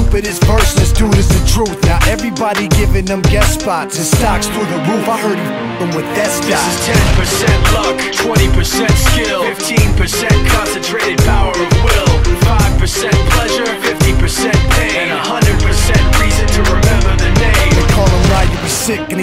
stupidest verse This dude is the truth, now everybody giving them guest spots. And stocks through the roof, I heard he f***ing with that This stock is 10% luck, 20% skill 15% concentrated power of will 5% pleasure, 50% pain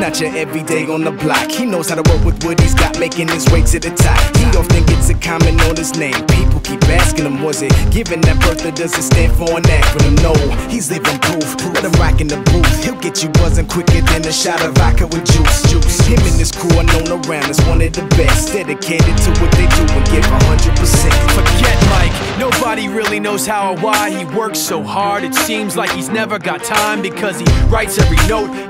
not your everyday on the block. He knows how to work with what he's got, making his way to the top. He often gets a comment on his name. People keep asking him, was it given that birth or does it stand for an act? acronym? No, he's living proof. Let him rock in the booth. He'll get you buzzing quicker than a shot of vodka with juice. Juice. Him and his crew are known around as one of the best. Dedicated to what they do and give 100%. Forget Mike, nobody really knows how or why he works so hard It seems like he's never got time because he writes every note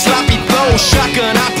sloppy bones, shotgun out